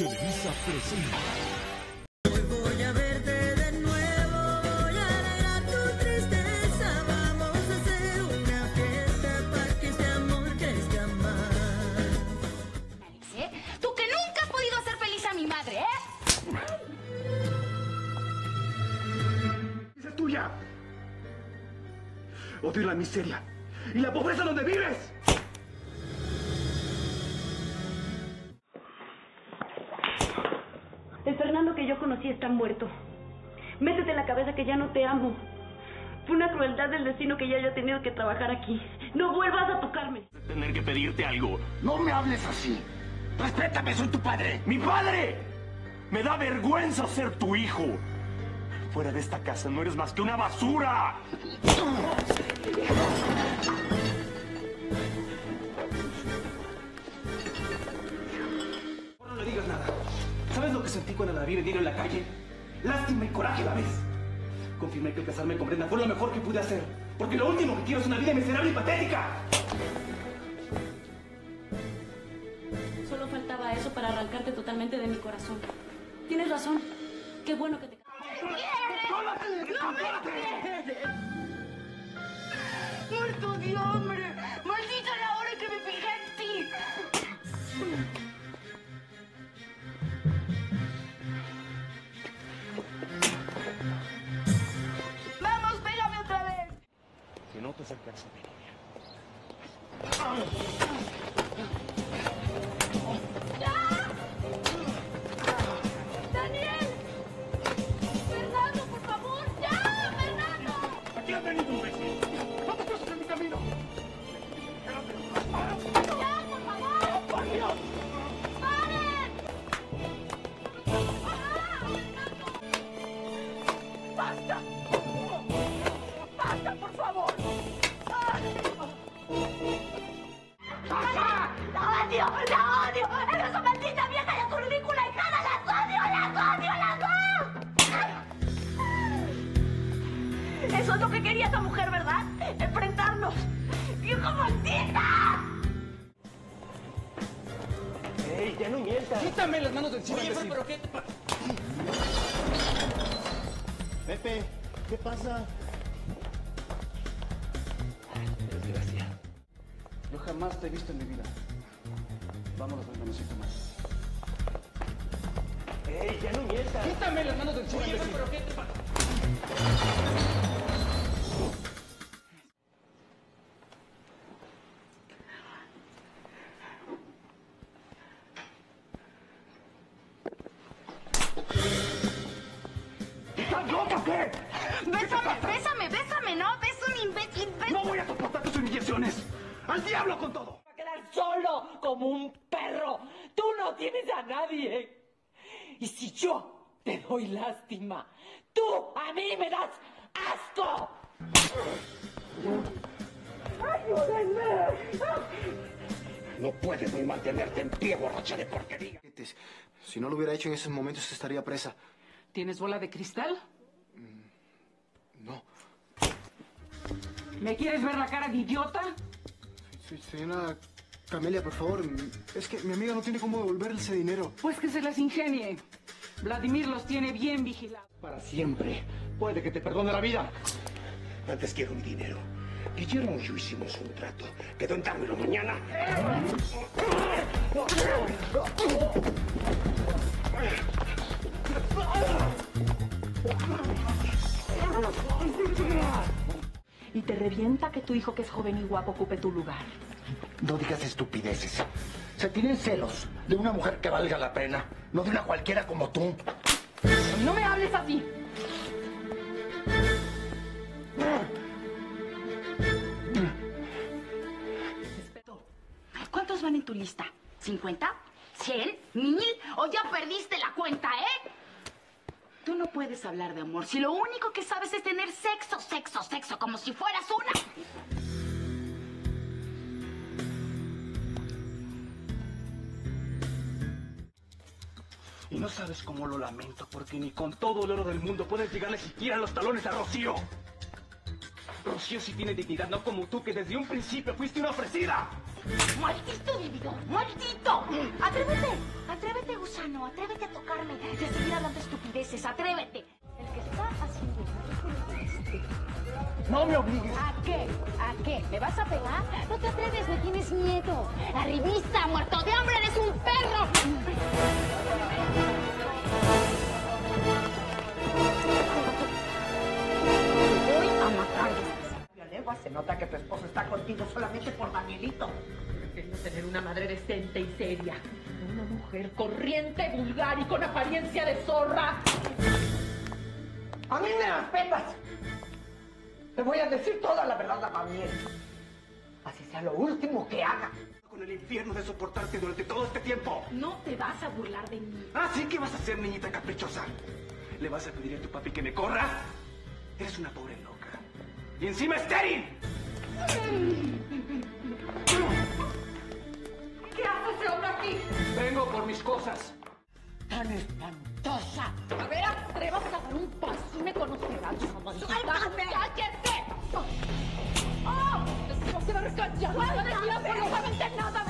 Televisa presenta. Voy a verte de nuevo, voy a alegrar tu tristeza. Vamos a hacer una fiesta para que este amor crezca más. Alex, ¿eh? Tú que nunca has podido hacer feliz a mi madre, ¿eh? es tuya. Odio la miseria y la pobreza donde vives. Está muerto. Métete en la cabeza que ya no te amo. Fue una crueldad del destino que ya haya tenido que trabajar aquí. No vuelvas a tocarme. Tener que pedirte algo. No me hables así. Respétame, soy tu padre. ¡Mi padre! Me da vergüenza ser tu hijo. Fuera de esta casa no eres más que una basura. sentí cuando la vi venir en la calle? Lástima y coraje a la vez. Confirmé que el casarme con Brenda fue lo mejor que pude hacer. Porque lo último que quiero es una vida miserable y patética. Solo faltaba eso para arrancarte totalmente de mi corazón. Tienes razón. Qué bueno que te... ¡Muerto de hambre! Eso es lo que quería esa mujer, ¿verdad? ¡Enfrentarnos! ¡Vieja maldita! ¡Ey, ya no mientas! ¡Quítame las manos de encima, Oye, pero ¿qué te pasa? Pepe, ¿qué pasa? Desgracia. Yo jamás te he visto en mi vida. Vámonos, no necesito más. ¡Ey, ya no mientas! ¡Quítame las manos de encima, Oye, pero ¿qué te pasa? Bésame, bésame, bésame, ¿no? Ves un imbécil, ves- ¡No voy a soportar tus humillaciones! ¡Al diablo con todo! a quedar solo como un perro. Tú no tienes a nadie. Y si yo te doy lástima, tú a mí me das asco. No puedes ni mantenerte en pie, borracha de porquería. Si no lo hubiera hecho en esos momentos estaría presa. ¿Tienes bola de cristal? No. ¿Me quieres ver la cara de idiota? Sí, Señora Camelia, por favor. Es que mi amiga no tiene cómo devolverle ese dinero. Pues que se las ingenie. Vladimir los tiene bien vigilados. Para siempre. Puede que te perdone la vida. Antes quiero mi dinero. Guillermo y yo hicimos un trato. Quedó en dármelo mañana. Revienta que tu hijo que es joven y guapo ocupe tu lugar. No digas estupideces. Se tienen celos de una mujer que valga la pena, no de una cualquiera como tú. No me hables así. ¿Cuántos van en tu lista? ¿50? ¿100? ¿Mil? ¿O ya perdiste la cuenta, eh? Tú no puedes hablar de amor si lo único que sabes es tener sexo, sexo, sexo, como si fueras una. Y no sabes cómo lo lamento, porque ni con todo el oro del mundo puedes llegarle siquiera los talones a Rocío. Rocío sí tiene dignidad, no como tú, que desde un principio fuiste una ofrecida. ¡Maldito vividor! ¡Maldito! ¡Atrévete! Atrévete, gusano, atrévete a tocarme a seguir hablando estupideces, atrévete. El que está haciendo. No me obligues. ¿A qué? ¿A qué? ¿Me vas a pegar? No te atreves, me tienes miedo. Arribista, muerto de hambre, eres un perro. Se nota que tu esposo está contigo solamente por Danielito. Queriendo tener una madre decente y seria. Una mujer corriente, vulgar y con apariencia de zorra. A mí me respetas. Te voy a decir toda la verdad a Daniel. Así sea lo último que haga. Con el infierno de soportarte durante todo este tiempo. No te vas a burlar de mí. ¿Ah, sí? ¿Qué vas a hacer, niñita caprichosa? ¿Le vas a pedir a tu papi que me corra? Eres una pobre. Y encima estéril. ¿Qué hace ese hombre aquí? Vengo por mis cosas. Tan espantosa. A ver, atrevas a dar un paso y me conocerás, maldita. ¡Suéltame! ¡Cállate! ¡Oh! ¡No se va a recallar! ¡No de diablo! ¡No sabe entender nada!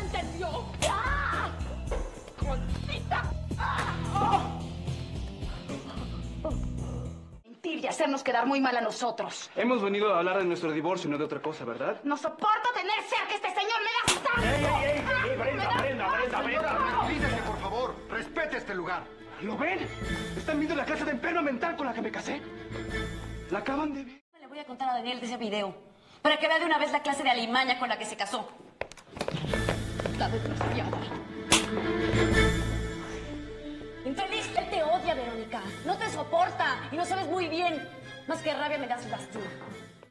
Hacernos quedar muy mal a nosotros. Hemos venido a hablar de nuestro divorcio, no de otra cosa, ¿verdad? No soporto tener cerca que este señor me da. ¡Ey, ey, ey! Ey Brenda, Brenda, Brenda. Brenda! Tranquilícese, por favor. Respete este lugar. ¿Lo ven? ¿Están viendo la clase de enferma mental con la que me casé? ¿La acaban de ver? Le voy a contar a Daniel de ese video. Para que vea de una vez la clase de alimaña con la que se casó. La desgraciada. No te soporta y lo sabes muy bien. Más que rabia me das lástima.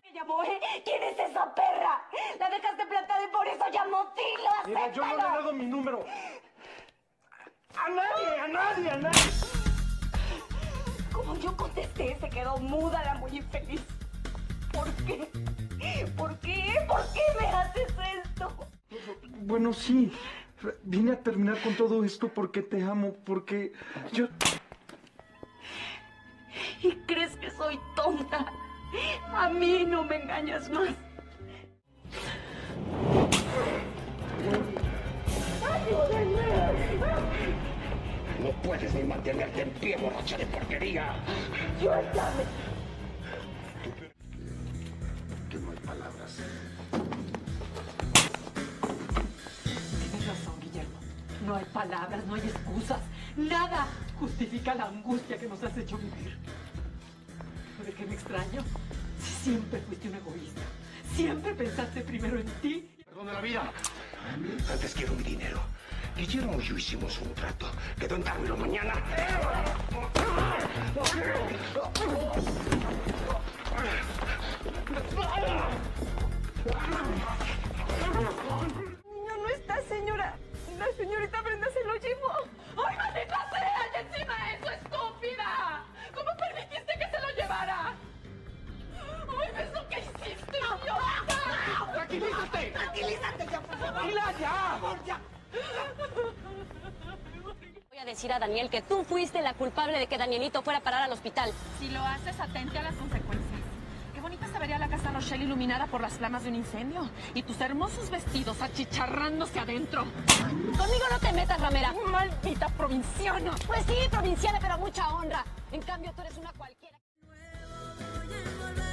¿Qué llamó, eh? ¿Quién es esa perra? La dejaste plantada y por eso llamó Tilo. Mira, yo no le he dado mi número. ¡A nadie, a nadie, a nadie! Como yo contesté, se quedó muda la muy infeliz. ¿Por qué? ¿Por qué? ¿Por qué me haces esto? Bueno, sí. Vine a terminar con todo esto porque te amo, porque yo... A mí no me engañas más. No puedes ni mantenerte en pie, borracha de porquería. Suéltame. Que no hay palabras. Tienes razón, Guillermo. No hay palabras, no hay excusas. Nada justifica la angustia que nos has hecho vivir. ¿De qué me extraño? Si siempre fuiste un egoísta. Siempre pensaste primero en ti. Perdón de la vida. Antes quiero mi dinero. Guillermo y yo hicimos un trato. Quedó en dármelo mañana. niño no está, señora. La señorita decir a Daniel que tú fuiste la culpable de que Danielito fuera a parar al hospital. Si lo haces, atente a las consecuencias. Qué bonita se vería la casa Rochelle iluminada por las flamas de un incendio. Y tus hermosos vestidos achicharrándose adentro. Conmigo no te metas, Ramera. ¡Maldita provinciana! Pues sí, provinciana, pero a mucha honra. En cambio, tú eres una cualquiera. Voy a envolver